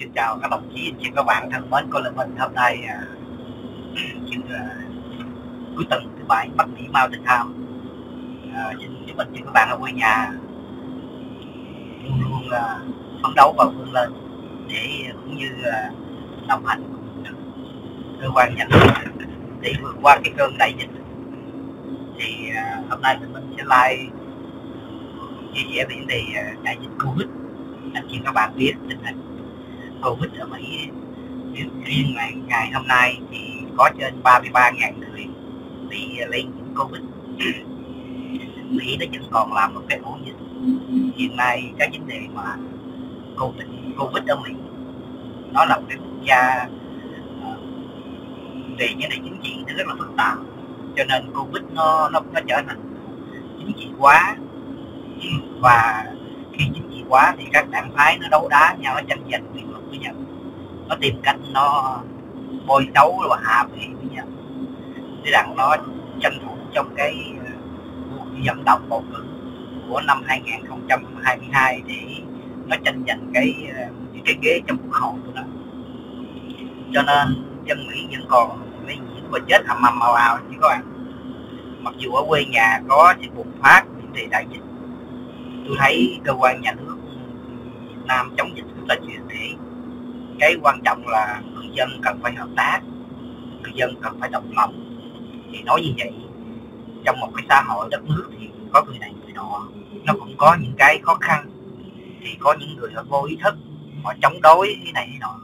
Xin chào các đồng chí anh chị các bạn thân mến của Lê Minh hôm nay à, chiều à, cuối tuần thứ bảy Bắc Mỹ Mao Tình Tham. À, xin chúc anh chị các bạn ở quê nhà. Luôn luôn à, phấn đấu và vươn lên để cũng như à, đồng hành cơ quan nhà nước để vượt qua cái cơn đại dịch. Thì à, hôm nay thì mình sẽ like à, chia sẻ về vấn đề à, đại dịch Covid. Anh chị các bạn biết tình hình Covid ở Mỹ. Riêng ngày, ngày hôm nay thì có trên 33.000 người bị lây nhiễm Covid. Mỹ nó vẫn còn làm một cái ổ dịch. Hiện nay cái vấn đề mà Covid Covid ở Mỹ nó là một cái quốc gia ờ, về vấn đề chính trị nó rất là phức tạp. Cho nên Covid nó nó nó trở thành chính trị quá và khi chính trị quá thì các đảng phái nó đấu đá nhau nó tranh giành quyền lực với nó tìm cách nó bôi xấu và hạ bệ với nhau để rằng nó tranh thủ trong cái ờ, cuộc vận động bầu cử của năm 2022 để nó tranh giành cái ờ, cái ghế trong quốc hội của nó cho nên dân Mỹ vẫn còn mấy nhiễm và chết à, ầm ầm ào ào chứ các bạn. Mặc dù ở quê nhà có sự bùng phát những đề đại dịch, tôi thấy cơ quan nhà nước Việt Nam chống dịch rất là triệt thể cái quan trọng là người dân cần phải hợp tác người dân cần phải đồng lòng. Thì nói như vậy trong một cái xã hội đất nước thì có người này người nọ nó cũng có những cái khó khăn thì có những người họ vô ý thức họ chống đối cái này cái nọ.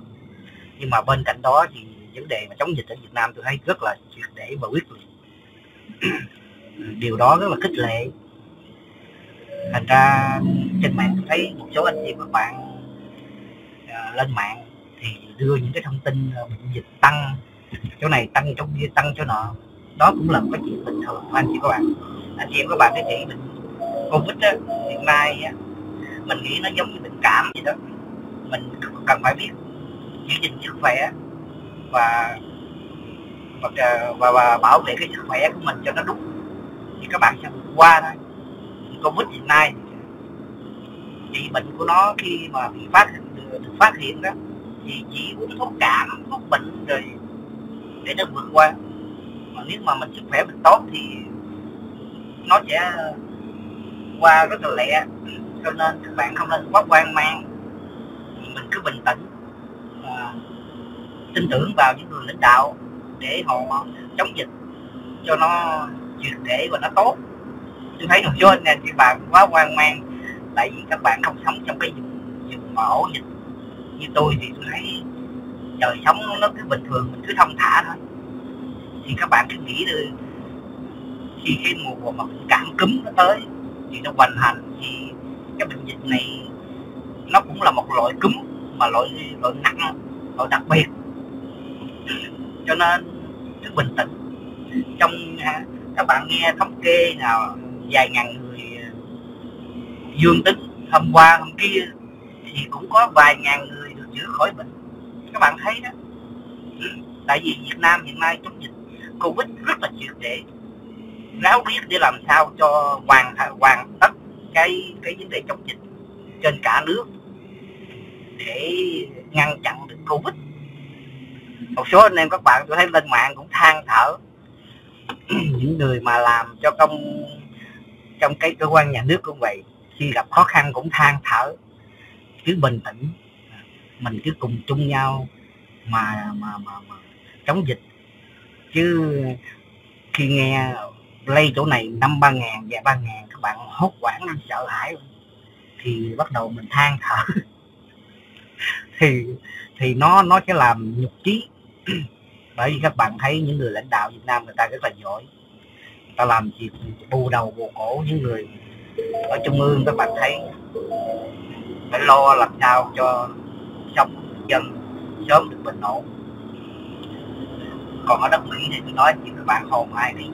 Nhưng mà bên cạnh đó thì vấn đề mà chống dịch ở Việt Nam tôi thấy rất là triệt để và quyết liệt. Điều đó rất là khích lệ. Thành ra trên mạng tôi thấy một số anh chị và bạn uh, lên mạng thì đưa những cái thông tin ờ, bệnh dịch tăng chỗ này tăng chỗ kia tăng chỗ nọ. Đó cũng là một cái chuyện bình thường anh chị các bạn. Anh chị em các bạn cái chị bệnh covid á, hiện nay á, mình nghĩ nó giống như bệnh cảm gì đó. Mình cần phải biết giữ gìn sức khỏe và và, ờ, và, và bảo vệ cái sức khỏe của mình cho nó đúng. Thì các bạn sẽ qua thôi covid hiện nay trị bệnh của nó khi mà bị phát được phát hiện đó thì chỉ uống thuốc cảm thuốc bệnh rồi để nó vượt qua. Mà nếu mà mình sức khỏe mình tốt thì nó sẽ qua rất là lẹ. Cho nên các bạn không nên quá quan mang. Mình cứ bình tĩnh và tin tưởng vào những người lãnh đạo để họ chống dịch cho nó triệt để và nó tốt. Tôi thấy một số anh em các bạn quá quan mang, tại vì các bạn không sống trong cái vùng vùng mà ổ dịch như tôi thì tôi thấy đời sống nó cứ bình thường, mình cứ thông thả thôi. Thì các bạn cứ nghĩ được khi cái mùa mà cảm cúm nó tới thì nó hoành hành, thì cái bệnh dịch này nó cũng là một loại cúm mà loại loại nặng, loại đặc biệt. Cho nên cứ bình tĩnh. Trong à, các bạn nghe thống kê nào, vài ngàn người à, dương tính hôm qua, hôm kia thì cũng có vài ngàn người được chữa khỏi bệnh các bạn thấy đó, tại vì Việt Nam hiện nay chống dịch, Covid rất là triệt để. Ráo riết để làm sao cho hoàn hoàn tất cái cái vấn đề chống dịch trên cả nước để ngăn chặn được Covid. Một số anh em các bạn tôi thấy lên mạng cũng than thở. Những người mà làm cho công, trong cái cơ quan nhà nước cũng vậy, khi gặp khó khăn cũng than thở. Cứ bình tĩnh mình cứ cùng chung nhau mà mà mà, mà chống dịch. Chứ khi nghe lây chỗ này năm ba ngàn và ba ngàn các bạn hốt hoảng sợ hãi thì bắt đầu mình than thở. Thì thì nó nó sẽ làm nhục trí bởi vì các bạn thấy những người lãnh đạo Việt Nam người ta rất là giỏi. Người ta làm việc bù đầu bù cổ những người ở trung ương các bạn thấy. Phải lo làm sao cho sống dân sớm được bình ổn. Còn ở đất Mỹ thì tôi nói chỉ các bạn hồn ai ví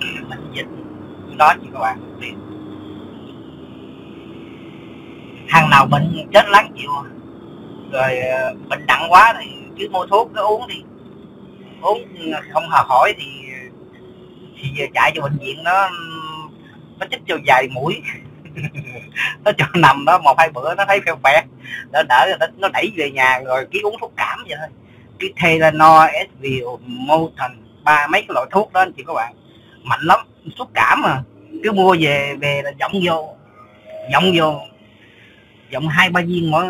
mình bệnh dịch tôi nói chỉ các bạn biết thằng nào bệnh chết láng chịu à? rồi ờ, bệnh nặng quá thì cứ mua thuốc, cứ uống đi. Uống ờ, không hờ hỏi thì thì chạy cho bệnh viện nó nó chích cho dài mũi. Nó cho nằm đó, một hai bữa nó thấy phèo phẹt nó đỡ nó, nó đẩy về nhà rồi ký uống thuốc cảm vậy thôi. Cái Tylenol, Advil, Motan ba mấy cái loại thuốc đó anh chị các bạn. Mạnh lắm xúc cảm mà. Cứ mua về về là giọng vô giọng vô. Giọng hai ba viên mỗi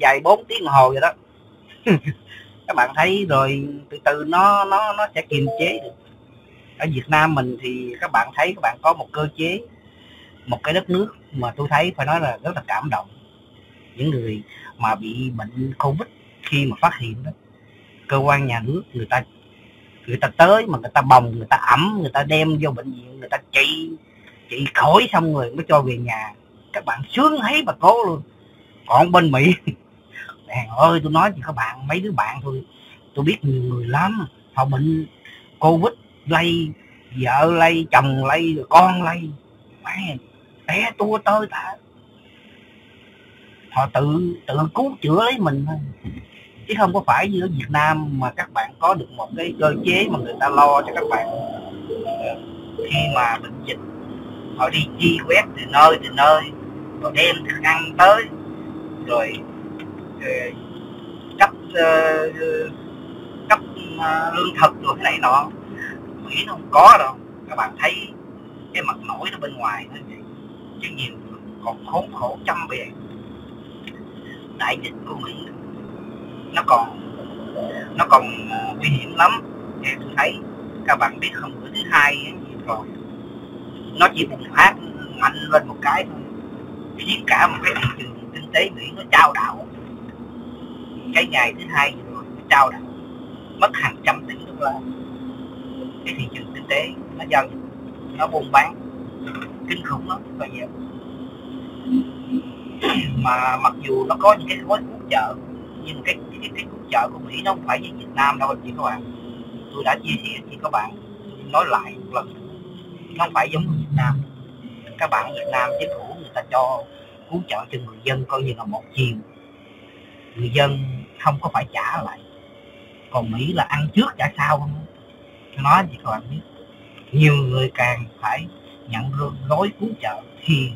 vài bốn tiếng đồng hồ vậy đó. Các bạn thấy rồi từ từ nó nó nó sẽ kiềm chế được. Ở Việt Nam mình thì các bạn thấy các bạn có một cơ chế một cái đất nước mà tôi thấy phải nói là rất là cảm động những người mà bị bệnh covid khi mà phát hiện đó, cơ quan nhà nước người ta người ta tới mà người ta bồng, người ta ẩm, người ta đem vô bệnh viện, người ta trị trị khỏi xong rồi mới cho về nhà. Các bạn sướng thấy bà cố luôn. Còn bên mỹ đàn ơi, tôi nói cho các bạn, mấy đứa bạn tôi tôi biết nhiều người lắm. Họ bệnh covid, lây, vợ lây, chồng lây, rồi con lây. Mẹ té tua tơi tả họ tự tự cứu chữa lấy mình thôi. Chứ không có phải như ở Việt Nam mà các bạn có được một cái cơ chế mà người ta lo cho các bạn. Khi mà bệnh dịch họ đi chi quét từ nơi từ nơi rồi đem thức ăn tới rồi, rồi cấp uh, cấp uh, lương thực rồi cái này nọ. Mỹ nó không có đâu các bạn thấy cái mặt nổi nó bên ngoài nó vậy chứ nhiều còn khốn khổ trăm bề đại dịch của mình. Nó còn nó còn ờ, nguy hiểm lắm. Theo tôi thấy, các bạn biết không bữa thứ hai rồi nó chỉ bùng phát mạnh lên một cái thôi. Khiến cả một cái thị trường kinh tế Mỹ nó trao đảo. Cái ngày thứ hai rồi trao đảo, mất hàng trăm tỷ đô la. Cái thị trường kinh tế nó giao nó buôn bán kinh khủng lắm bây giờ mà mặc dù nó có những cái gói cứu trợ nhưng cái cái, cái cứu trợ của Mỹ nó không phải như Việt Nam đâu chị các bạn. Tôi đã chia sẻ với các bạn. Nói lại một lần. Nó không phải giống như Việt Nam. Các bạn Việt Nam chính phủ người ta cho cứu trợ cho người dân coi như là một chiều. Người dân không có phải trả lại. Còn Mỹ là ăn trước trả sau không? Nói gì các bạn biết. Nhiều người càng phải nhận gói cứu trợ thì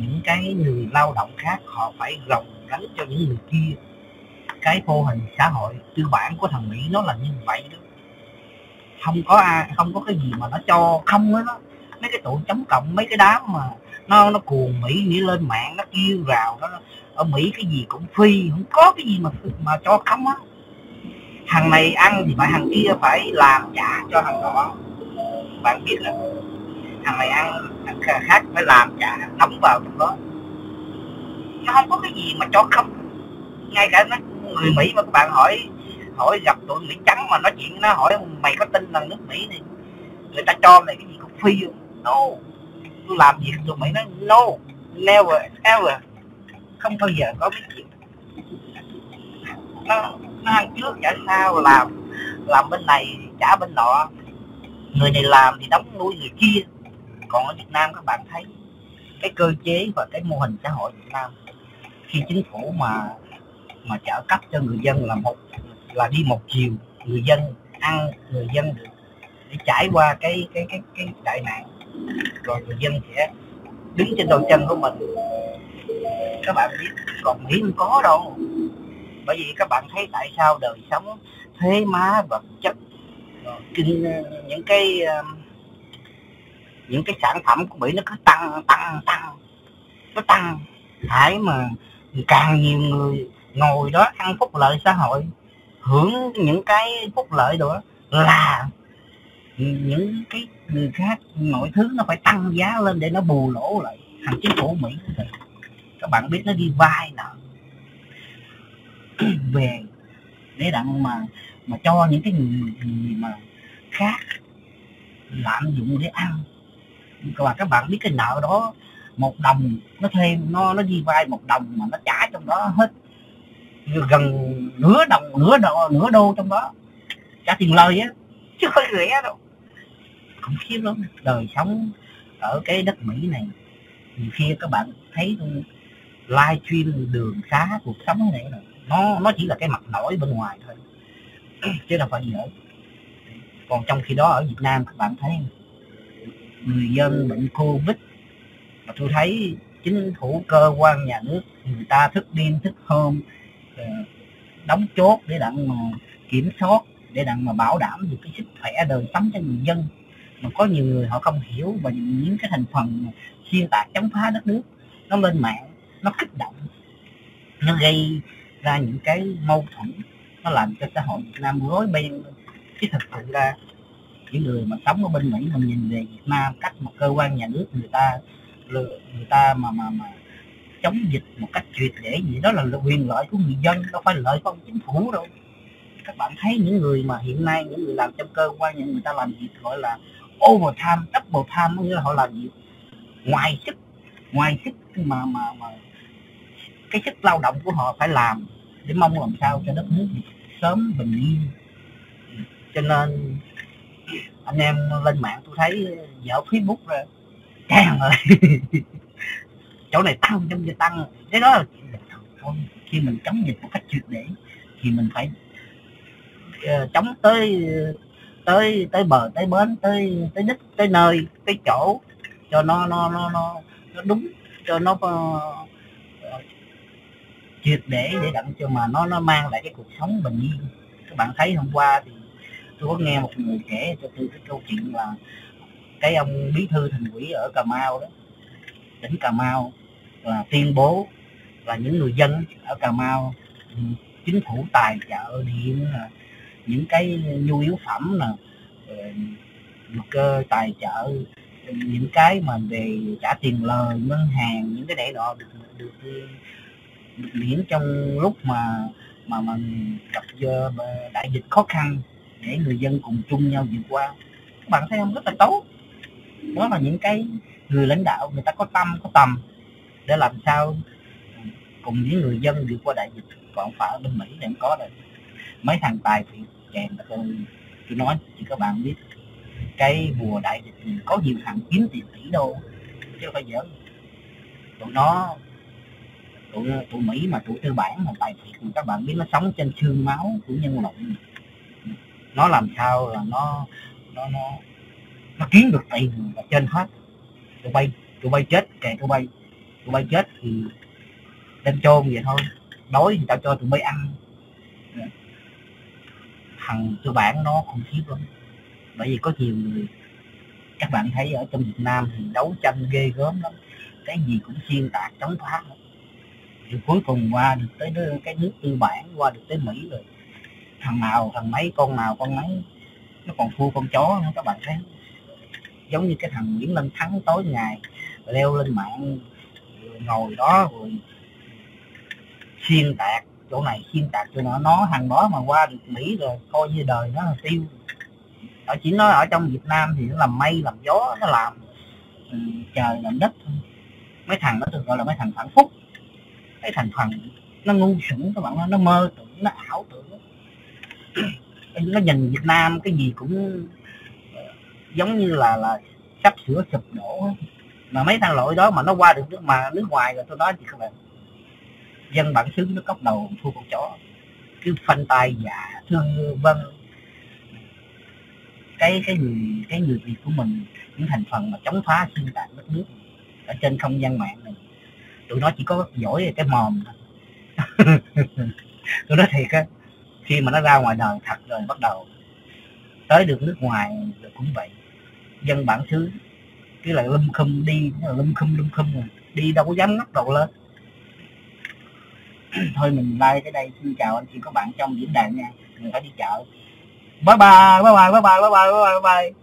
những cái người lao động khác họ phải gồng gánh cho những người kia. Cái mô hình xã hội, tư bản của thằng Mỹ nó là như vậy đó. Không có ai, không có cái gì mà nó cho, không hết đó. Mấy cái tụi chống cộng, mấy cái đám mà nó nó cuồng Mỹ nghĩ lên mạng, nó kêu rào nó, ở Mỹ cái gì cũng phi không có cái gì mà mà cho không á. Thằng này ăn thì phải thằng kia phải làm trả cho thằng đó. Bạn biết là thằng này ăn thằng khác phải làm trả đóng vào trong đó. Nó không có cái gì mà cho không ngay cả nó người Mỹ mà các bạn hỏi hỏi gặp tụi Mỹ trắng mà nói chuyện nó hỏi mày có tin là nước Mỹ thì người ta cho mày cái gì cũng phi không? No. Tôi làm việc tụi Mỹ nói no never ever. Không bao giờ có cái chuyện. Nó nó ăn trước trả sau làm làm bên này trả bên nọ. Người này làm thì đóng nuôi người kia còn ở Việt Nam, các bạn thấy cái cơ chế và cái mô hình xã hội Việt Nam. Khi chính phủ mà mà trợ cấp cho người dân là một, là đi một chiều, người dân ăn, người dân được để trải qua cái cái cái cái đại nạn, rồi người dân sẽ đứng trên đôi chân của mình. Các bạn biết, còn mỹ không có đâu. Bởi vì các bạn thấy tại sao đời sống thuế má vật chất kinh, những cái những cái sản phẩm của mỹ nó cứ tăng tăng tăng. Nó tăng. Phải mà càng nhiều người ngồi đó ăn phúc lợi xã hội hưởng những cái phúc lợi đó là những cái người khác mọi thứ nó phải tăng giá lên để nó bù lỗ lại. Thằng chính phủ mỹ các bạn biết nó đi vai nợ. Về để đặng mà mà cho những cái người, người mà khác lạm dụng để ăn và các bạn biết cái nợ đó, một đồng, nó thêm, nó nó đi vai một đồng mà nó trả trong đó hết. Gần nửa đồng, nửa đô nửa đô trong đó. Trả tiền lời á, chứ không rẻ đâu. Cũng khiếp lắm. Đời sống ở cái đất mỹ này, nhiều khi các bạn thấy live stream đường xá cuộc sống này nó nó chỉ là cái mặt nổi bên ngoài thôi. Chứ đâu phải gì nữa. Còn trong khi đó ở Việt Nam các bạn thấy người dân bệnh Covid. Mà tôi thấy chính phủ cơ quan nhà nước người ta thức đêm, thức hôm ờ, đóng chốt để đặng mà kiểm soát, để đặng mà bảo đảm được cái sức khỏe đời sống cho người dân. Mà có nhiều người họ không hiểu và những cái thành phần xuyên tạc chống phá đất nước nó lên mạng, nó kích động, nó gây ra những cái mâu thuẫn, nó làm cho xã hội Việt Nam rối beng. Chứ thực sự ra những người mà sống ở bên Mỹ mình nhìn về Việt Nam cách một cơ quan nhà nước người ta người ta mà mà mà chống dịch một cách triệt để gì đó là quyền lợi của người dân, đâu phải lợi của chính phủ đâu. Các bạn thấy những người mà hiện nay, những người làm trong cơ quan những người ta làm việc gọi là overtime, double time nghĩa là họ làm việc ngoài sức ngoài sức mà mà mà cái sức lao động của họ phải làm để mong làm sao cho đất nước sớm bình yên. Cho nên anh em lên mạng tôi thấy dở facebook rồi càng rồi chỗ này tăng trong giờ tăng. Cái đó là thôi khi mình chống dịch một cách triệt để thì mình phải uh, chống tới tới tới bờ tới bến tới tới đích tới nơi tới chỗ cho nó nó nó nó, nó đúng cho nó uh, triệt để để đặng cho mà nó nó mang lại cái cuộc sống bình yên. Các bạn thấy hôm qua thì tôi có nghe một người kể cho tôi cái câu chuyện là cái ông bí thư thành ủy ở cà mau đó, tỉnh cà mau là tuyên bố là những người dân ở cà mau ừ, chính phủ tài trợ điện những cái nhu yếu phẩm là ừ, được tài trợ ừ, những cái mà về trả tiền lời, ngân hàng, những cái để đó được được được miễn trong lúc mà mà mà gặp đại dịch khó khăn để người dân cùng chung nhau vượt qua. Các bạn thấy không? Rất là tốt. Đó là những cái người lãnh đạo người ta có tâm có tầm để làm sao cùng với người dân vượt qua đại dịch. Còn phải ở bên mỹ để có được mấy thằng tài thì chèn tôi tôi nói thì các bạn biết cái mùa đại dịch thì có nhiều thằng kiếm tiền tỷ đô chứ không phải giỡn. Tụi nó tụi, tụi mỹ mà tụi tư bản mà tài thiệt các bạn biết nó sống trên xương máu của nhân loại nó làm sao là nó nó nó nó kiếm được tiền là trên hết. Tụi bay tụi bay chết kệ tụi bay tụi bay chết thì đem chôn vậy thôi. Đói thì tao cho tụi bay ăn. Thằng tư bản nó khủng khiếp lắm. Bởi vì có nhiều người, các bạn thấy ở trong Việt Nam thì đấu tranh ghê gớm lắm. Cái gì cũng xuyên tạc, chống phá. Rồi cuối cùng qua được tới cái nước tư bản, qua được tới Mỹ rồi thằng nào thằng mấy con nào con mấy nó còn thua con chó nữa các bạn thấy. Giống như cái thằng Nguyễn Lân Thắng tối ngày leo lên mạng ngồi đó rồi xuyên tạc chỗ này xuyên tạc chỗ nó nó thằng đó mà qua được Mỹ rồi coi như đời nó là tiêu. Ở chỉ nói ở trong Việt Nam thì nó làm mây làm gió nó làm ừ, trời làm đất mấy thằng nó được gọi là mấy thằng phản phúc. Cái thằng thằng nó ngu xuẩn các bạn nó mơ tưởng nó ảo tưởng nó nhìn Việt Nam, cái gì cũng ờ, giống như là là sắp sửa sụp đổ. Mà mấy thằng lội đó mà nó qua được nước, mà nước ngoài rồi tôi nói thì các bạn, dân bản xứ nó cốc đầu thua con chó. Cứ phanh tay dạ thương vân cái cái người cái người việt của mình, những thành phần mà chống phá xuyên tạc đất nước ở trên không gian mạng này, tụi nó chỉ có giỏi cái mồm thôi. Tôi nói thiệt á khi mà nó ra ngoài đời thật rồi bắt đầu tới được nước ngoài rồi cũng vậy. Dân bản xứ cứ là lum khum đi lum khum lum khum rồi, đi đâu có dám ngóc đầu lên. Thôi mình like cái đây, xin chào anh chị có bạn trong diễn đàn nha. Mình phải đi chợ. Bye bye bye bye bye bye bye bye bye bye.